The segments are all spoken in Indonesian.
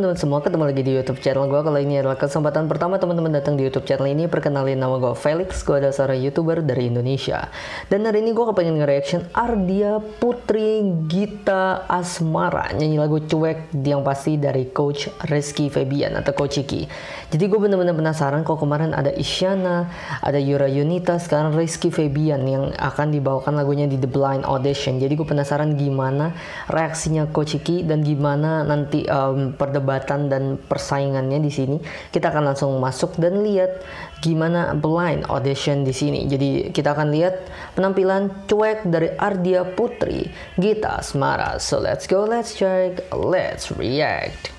teman-teman semua, ketemu lagi di YouTube channel gue. Kalau ini adalah kesempatan pertama teman-teman datang di YouTube channel ini, perkenalin nama gue Felix. Gue adalah seorang YouTuber dari Indonesia. Dan hari ini gue kepengen nge-reaction Ardia Putri Gita Asmara nyanyi lagu Cuek yang pasti dari Coach Rizky Febian atau Coach Iki. Jadi gue bener-bener penasaran kok kemarin ada Isyana, ada Yura Yunita, sekarang Rizky Febian yang akan dibawakan lagunya di The Blind Audition. Jadi gue penasaran gimana reaksinya Coach Iki dan gimana nanti um, perdebatan dan persaingannya di sini. Kita akan langsung masuk dan lihat gimana blind audition di sini. Jadi kita akan lihat penampilan cuek dari Ardia Putri, Gita Asmara. So let's go, let's check, let's react.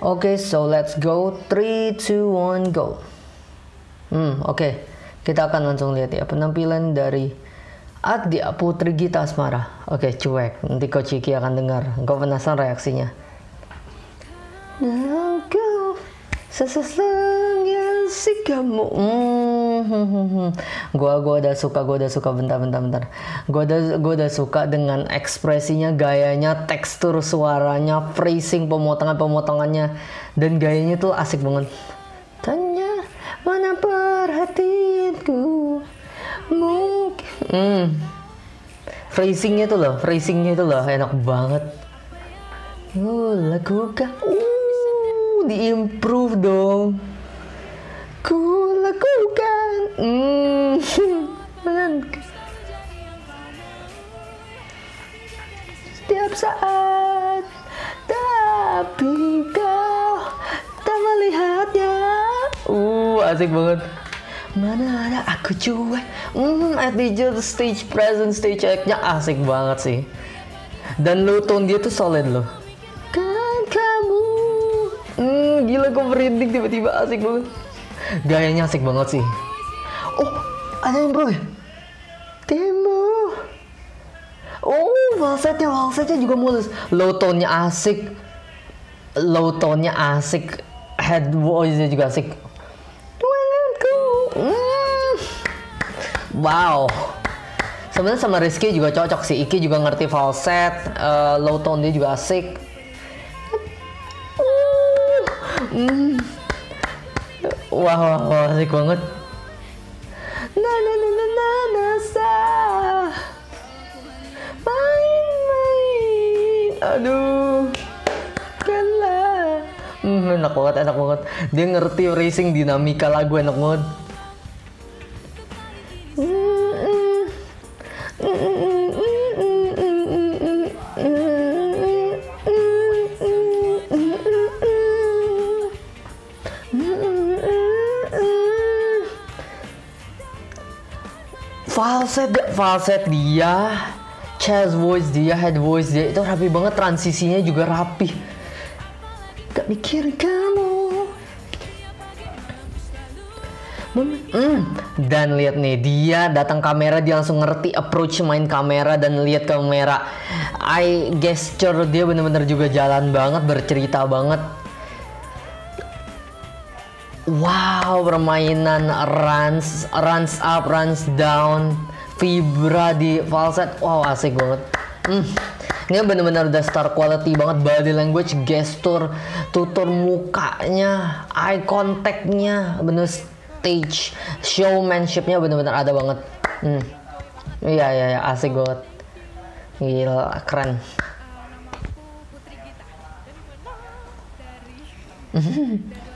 Oke, okay, so let's go. 3, 2, 1, go. Hmm, oke. Okay. Kita akan langsung lihat ya penampilan dari Ardia Putri Gita Asmara. Oke, okay, cuek. Nanti Coach akan dengar. Engkau penasaran reaksinya. Engkau seselang si kamu. Hmm, gua gua udah suka, gua udah suka bentar bentar bentar. Gua udah gua udah suka dengan ekspresinya, gayanya, tekstur suaranya, phrasing pemotongan pemotongannya dan gayanya tuh asik banget. Tanya mana perhatianku mungkin. Hmm. Phrasingnya tuh loh, phrasingnya tuh loh enak banget. Oh, lakukan. Uh diimprove dong. Ku lakukan. Hmm. setiap saat. Tapi kau tak melihatnya. Uh asik banget. Mana ada aku cuek? Hmm attitude stage present stage act-nya asik banget sih. Dan lo tone dia tuh solid loh gila gue merinding tiba-tiba asik banget. Gayanya asik banget sih. Oh ada yang bro ya? Temo oh falsetnya falsetnya juga mulus. Low tone-nya asik. Low tone-nya asik. Head voice-nya juga asik. Hmm. wow. Sebenarnya sama Rizky juga cocok sih. Iki juga ngerti falset uh, low tone dia juga asik Hmm. Wah, wah, wah, asik banget. Na na na na na na sa. Main main. Aduh. Kalah. Hmm, enak banget, enak banget. Dia ngerti racing dinamika lagu enak banget. Falset falset dia. Chest voice dia head voice dia. Itu rapi banget transisinya juga rapi. Gak mikir kamu. Hmm, dan lihat nih dia datang kamera dia langsung ngerti approach main kamera dan lihat kamera. Eye gesture dia bener-bener juga jalan banget bercerita banget Wow, permainan runs, runs up, runs down, fibra di falset. Wow, asik banget. Mm. Ini benar-benar udah star quality banget body language, gestur, tutur mukanya, eye contactnya, bener stage, showmanshipnya benar-benar ada banget. Hmm. Iya, iya, iya, asik banget. Gila, keren. Putri.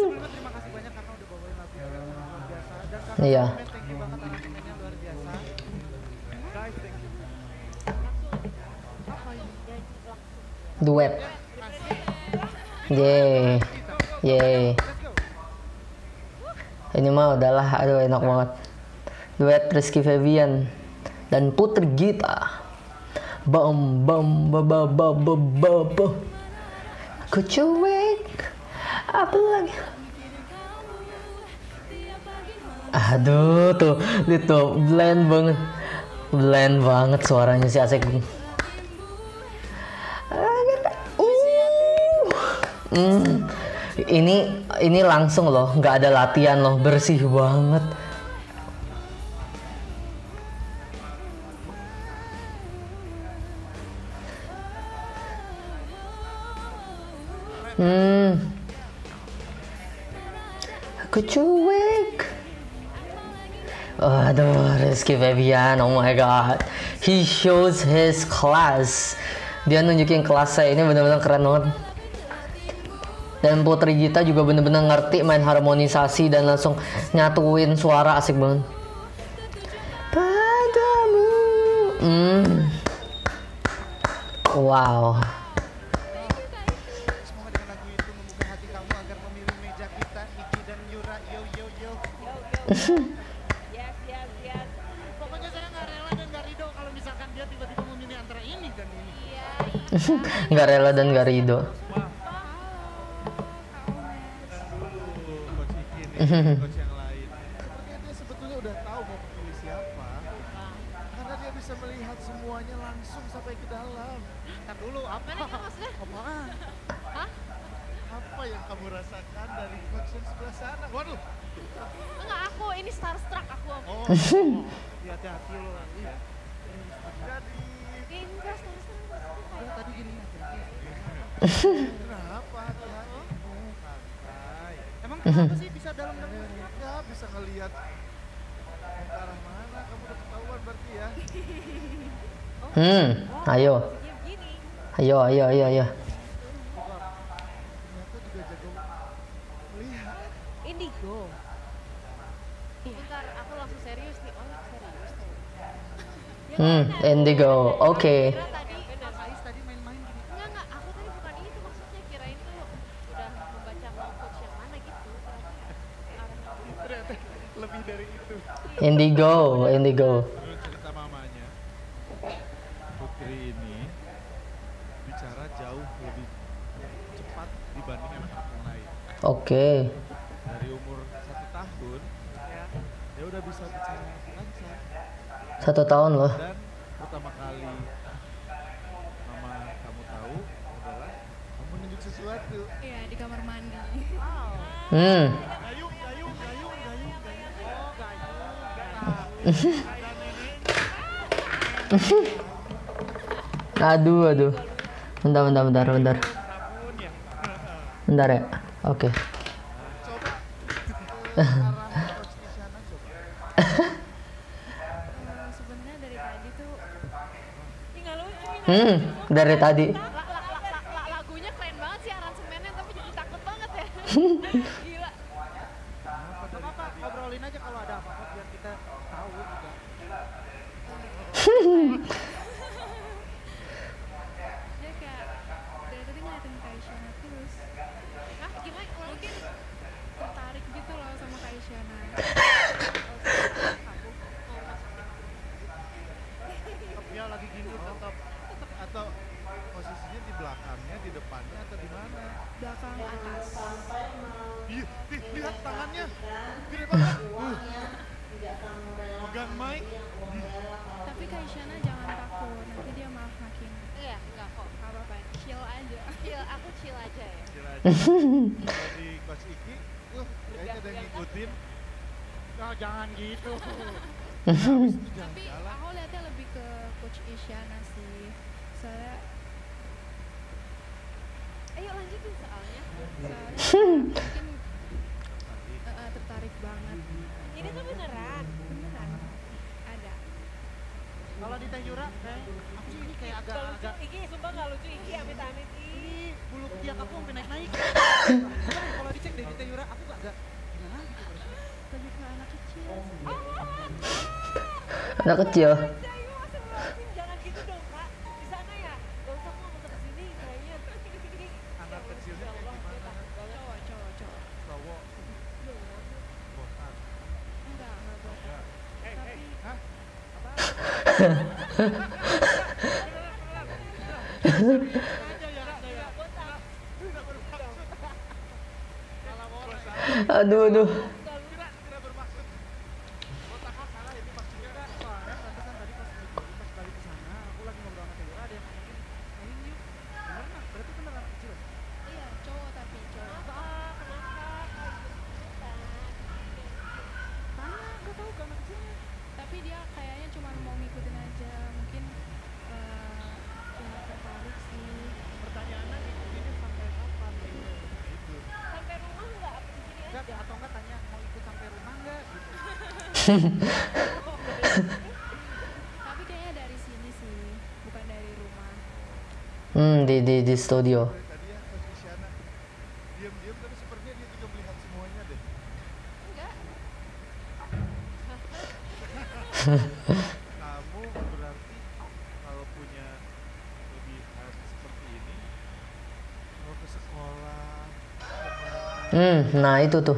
you Duet. Let's go Ini mah udahlah, aduh enak banget. Duet Rizky Febian dan Putri Gita. Bam bam ba ba ba ba ba ba. Aku cuek. Apa lagi? Aduh tuh, itu blend banget. Blend banget suaranya si Asek. Uh. Hmm. Ini ini langsung loh, nggak ada latihan loh, bersih banget. Hmm. Aku. Aduh, Rizky Febian, oh my god. He shows his class. Dia nunjukin kelasnya ini bener-bener keren banget. Dan Putri Gita juga bener-bener ngerti main harmonisasi dan langsung nyatuin suara asik banget. Padamu. Hmm. Wow. semoga sana waduh enggak aku ini starstruck aku. Oh iya, hati-hati lo nanti ya. Jadi ini enggak starstruck udah tadi gini hati-hati kenapa hati-hati santai emang kenapa sih bisa dalam dan ya bisa ngelihat mau ke arah mana? Kamu udah ketahuan berarti ya? Hmm, ayo. Ayo, ayo, ayo, ayo. indigo bentar aku langsung serius nih oh serius tuh Ya Hmm, kan, Indigo. Oke. kira tadi Mas Ais tadi main-main gini enggak enggak aku tadi bukan itu maksudnya kirain tuh udah membaca mau coach yang mana gitu ternyata arahnya ternyata lebih dari itu Indigo, Indigo. Menurut cerita mamanya, Putri ini bicara jauh lebih cepat dibanding anak-anak yang lain. Oke. Dari umur satu tahun, ya, dia udah bisa bicara lancar. Satu tahun loh. Dan pertama kali mama kamu tahu adalah kamu nunjuk sesuatu. Iya di kamar mandi. Hmm. Gayung, gayung, gayung, gayung, gayung. Oh, gayung. Aduh, aduh. Bentar, bentar, bentar, bentar. Bentar ya. Oke. Coba ke arah Coach lagi gini tetap atau posisinya di belakangnya, di depannya atau di mana? Belakang atas. Iya, ih, lihat tangannya. Gede banget. Uh. Pegang mic. Tapi Kak Isyana jangan takut, nanti dia malah makin iya enggak kok apa apa chill aja. chill aku chill aja ya Kira aja. Kalau di Coach Iki, uh, kayaknya ada yang ngikutin. Oh, jangan gitu. Tapi aku lihatnya lebih ke Coach Isyana sih. Soalnya, ayo lanjutin soalnya soalnya mungkin eh, eh, tertarik banget. ini tuh beneran Beneran ada. Kalau di Teh Yura kayak aku sih ini kayak agak lucu, agak Iki sumpah gak lucu Iki amit-amit ini bulu ketiak aku sampai naik-naik. Kalau dicek deh di Teh Yura aku agak gimana gitu. Lebih ke anak kecil. Anak kecil. Aduh, aduh. Tidak, tidak bermaksud. Otak aku salah itu maksudnya enggak. Soalnya pantesan tadi pas pas balik ke sana, aku lagi ngobrol sama Teh Yura ada yang ngomongin, "Main yuk." Bener nggak? Berarti bener anak kecil. iya, cowok tapi cowok. Kenapa? Kenapa? Tanya, enggak tahu ke anak kecilnya. Tapi dia kayaknya cuma mau ngikutin aja. Mungkin eh ya tertarik sih. Pertanyaannya ngikutinnya sampai kapan gitu. Gitu. Sampai rumah nggak? Di sini Enggak, aja atau enggak tanya mau ikut sampai rumah enggak gitu. Tapi kayaknya dari sini sih, bukan dari rumah. Hmm, di di di studio. Dari tadi ya Coach Isyana diam-diam tapi sepertinya dia juga melihat semuanya deh. Enggak Kamu berarti kalau punya kelebihan seperti ini mau ke sekolah ke mana Hmm, nah itu tuh.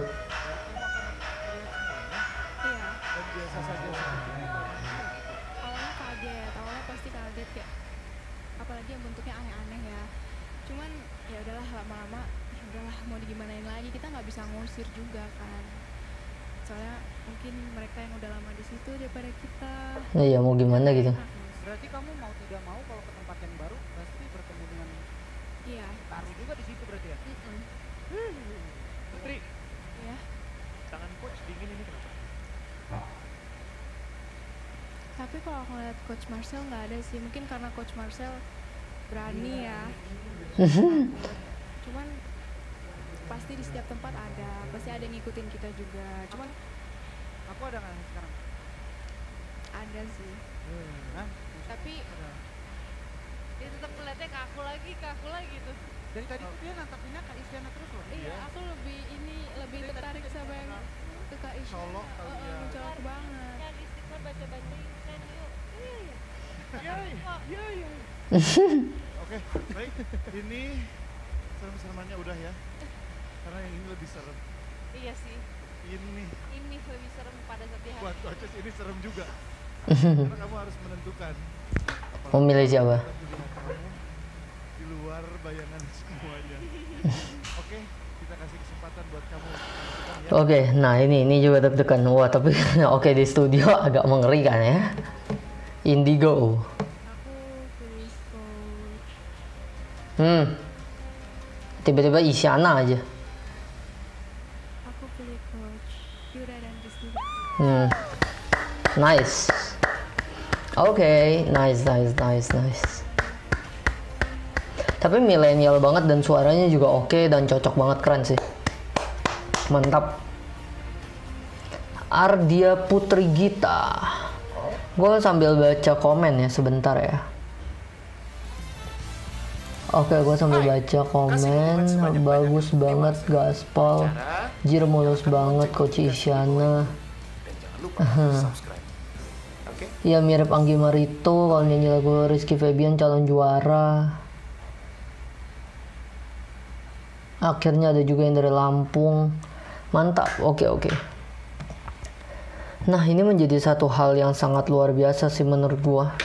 Kalau aku ngeliat coach Marcel nggak ada sih. Mungkin karena coach Marcel berani ya. Cuman pasti di setiap tempat ada. Pasti ada yang ngikutin kita juga. Cuman aku ada nggak sekarang? Ada sih. Hah? tapi Ada. Dia tetap ngeliatnya ke aku lagi, ke aku lagi tuh. Dari tadi tuh dia nantapinnya kak Isyana terus loh. Iya, aku lebih ini lebih tertarik sama yang ke Kak Isya. Colok kali Oh, ya. colok banget. Kan istiqlal baca-baca Oke, baik. Ini serem-seremannya udah ya. Karena yang ini lebih serem. Iya sih, Ini ini lebih serem pada saat hari buat coaches ini serem juga. Karena kamu harus menentukan. Mau milih siapa? Apakah pilihan kamu di luar bayangan semuanya. Oke, kita kasih kesempatan buat kamu ya. Oke, nah ini ini juga deg-degan. Wah, tapi oke di studio agak mengerikan ya. Indigo. Hmm. Tiba-tiba Isyana aja. Aku pilih coach Yura dan Rizky. Hmm. Nice. Oke, nice, nice, nice, nice. Tapi milenial banget dan suaranya juga oke dan cocok banget keren sih. Mantap. Ardia Putri Gita. Gue sambil baca komen ya sebentar ya. Oke, gue sambil baca komen. Bagus banget gaspol. Jir mulus banget Coach Isyana. Iya mirip Anggi Marito kalau nyanyi lagu Rizky Febian calon juara. Akhirnya ada juga yang dari Lampung. Mantap, oke oke. Nah ini menjadi satu hal yang sangat luar biasa sih menurut gua.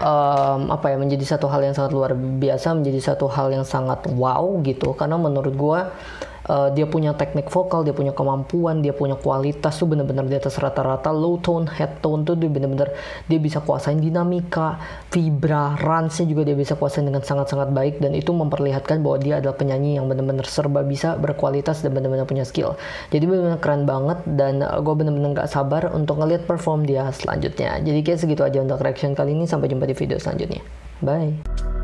Em, apa ya menjadi satu hal yang sangat luar biasa, menjadi satu hal yang sangat wow gitu. Karena menurut gua eh, dia punya teknik vokal, dia punya kemampuan, dia punya kualitas tuh bener-bener di atas rata-rata. Low tone, head tone tuh dia bener-bener dia bisa kuasain dinamika, vibra, runs juga dia bisa kuasain dengan sangat-sangat baik dan itu memperlihatkan bahwa dia adalah penyanyi yang bener-bener serba bisa, berkualitas dan bener-bener punya skill. Jadi bener-bener keren banget dan gue bener-bener gak sabar untuk ngeliat perform dia selanjutnya. Jadi kayak segitu aja untuk reaction kali ini. Sampai jumpa di video selanjutnya. Bye.